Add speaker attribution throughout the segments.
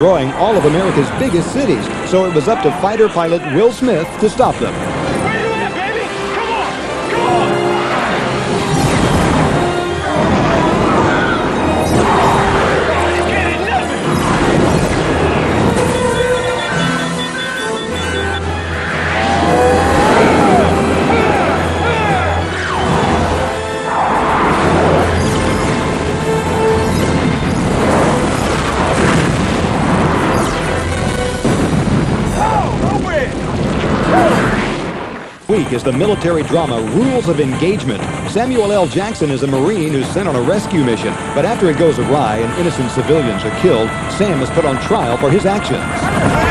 Speaker 1: destroying all of America's biggest cities, so it was up to fighter pilot Will Smith to stop them. Week is the military drama Rules of Engagement. Samuel L. Jackson is a Marine who's sent on a rescue mission, but after it goes awry and innocent civilians are killed, Sam is put on trial for his actions.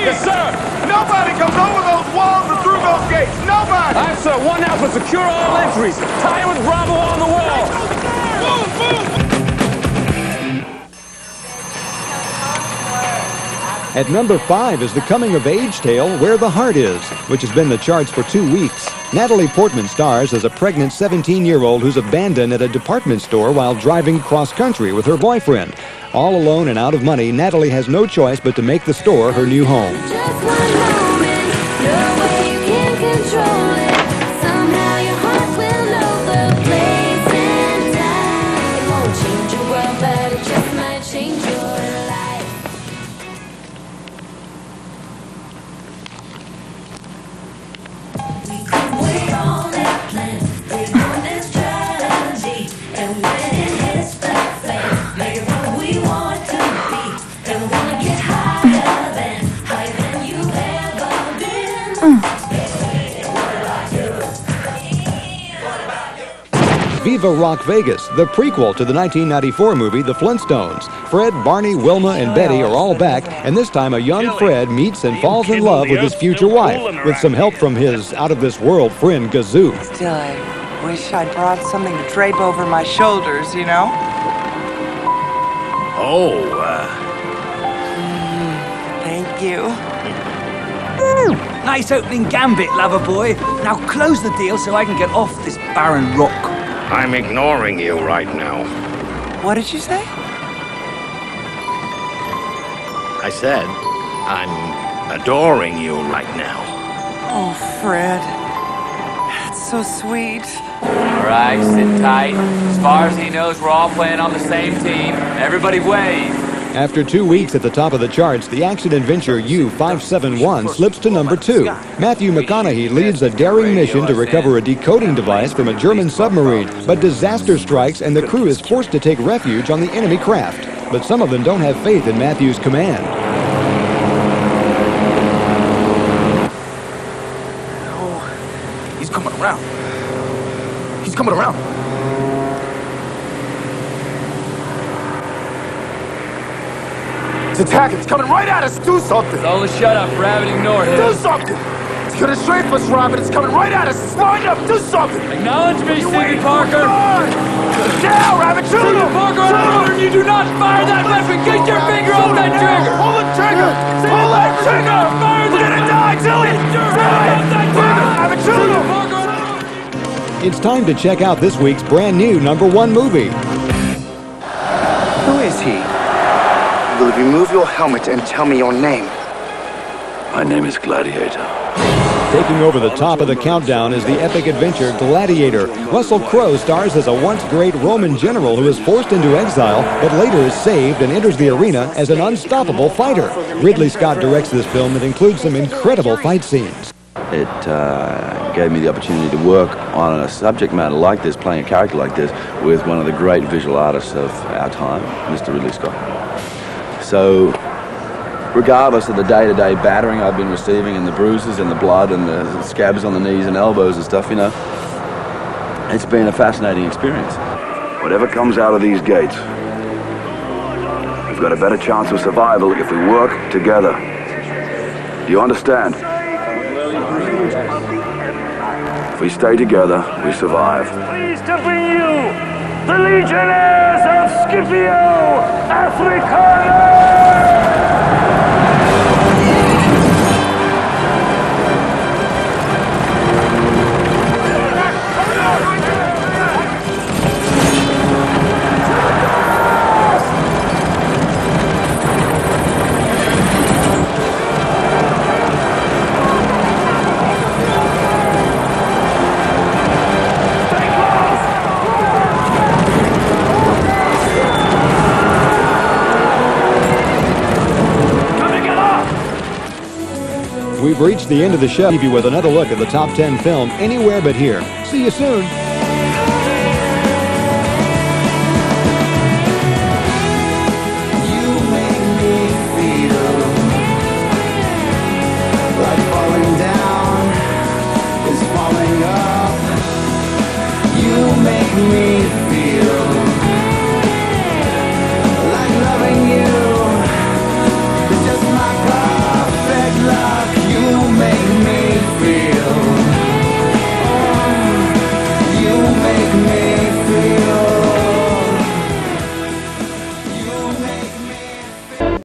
Speaker 2: Yes, sir.
Speaker 3: Nobody comes over those walls or through those gates! Nobody!
Speaker 2: Aye, sir. One Alpha, secure all entries. Tie in with Bravo on the wall.
Speaker 3: Move, move!
Speaker 1: At number five is the coming of age tale Where the Heart Is, which has been the charts for two weeks. Natalie Portman stars as a pregnant 17-year-old who's abandoned at a department store while driving cross-country with her boyfriend. All alone and out of money, Natalie has no choice but to make the store her new home. Viva Rock Vegas, the prequel to the 1994 movie The Flintstones. Fred, Barney, Wilma, and Betty are all back, and this time a young Fred meets and falls in love with his future wife, with some help from his out-of-this-world friend Gazoo.
Speaker 4: Still, I wish I'd brought something to drape over my shoulders, you know?
Speaker 5: Oh, uh,
Speaker 4: Thank you.
Speaker 6: Nice opening gambit, lover boy. Now close the deal so I can get off this barren rock.
Speaker 5: I'm ignoring you right now.
Speaker 4: What did you say?
Speaker 5: I said, I'm adoring you right now.
Speaker 4: Oh, Fred. That's so sweet.
Speaker 7: All right, sit tight. As far as he knows, we're all playing on the same team. Everybody wave.
Speaker 1: After two weeks at the top of the charts, the action-adventure U-571 slips to number two. Matthew McConaughey leads a daring mission to recover a decoding device from a German submarine, but disaster strikes and the crew is forced to take refuge on the enemy craft. But some of them don't have faith in Matthew's command.
Speaker 6: He's coming around. He's coming around.
Speaker 3: It's attacking! It's coming right at us! Do something!
Speaker 7: Lola, shut up. Rabbit, ignore him.
Speaker 3: Do something! It's gonna strafe us, Robin! It's coming right at us! Line up! Do something!
Speaker 7: Acknowledge me, Stevie? Parker.
Speaker 3: Come on! Now, Rabbit! Shoot
Speaker 7: Stevie
Speaker 3: him!
Speaker 7: Parker, I'm ordering you do not fire that weapon. Get your finger off that trigger.
Speaker 3: Pull the trigger! Pull that trigger! We're gonna die, Tilly! Rabbit, shoot him!
Speaker 1: It's time to check out this week's brand new number one movie.
Speaker 4: Who is he?
Speaker 8: Will remove your helmet and tell me your name?
Speaker 5: My name is Gladiator.
Speaker 1: Taking over the top of the countdown is the epic adventure Gladiator. Russell Crowe stars as a once great Roman general who is forced into exile, but later is saved and enters the arena as an unstoppable fighter. Ridley Scott directs this film that includes some incredible fight scenes.
Speaker 9: It uh, gave me the opportunity to work on a subject matter like this, playing a character like this, with one of the great visual artists of our time, Mr. Ridley Scott. So regardless of the day-to-day battering I've been receiving and the bruises and the blood and the scabs on the knees and elbows and stuff, you know, it's been a fascinating experience.
Speaker 10: Whatever comes out of these gates, we've got a better chance of survival if we work together. Do you understand? If we stay together, we survive.
Speaker 1: Pleased to bring you the Legionnaires of Scipio
Speaker 8: We've reached the end of the show. Leave you with another look at the top 10 film anywhere but here. See you soon.